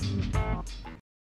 Bye.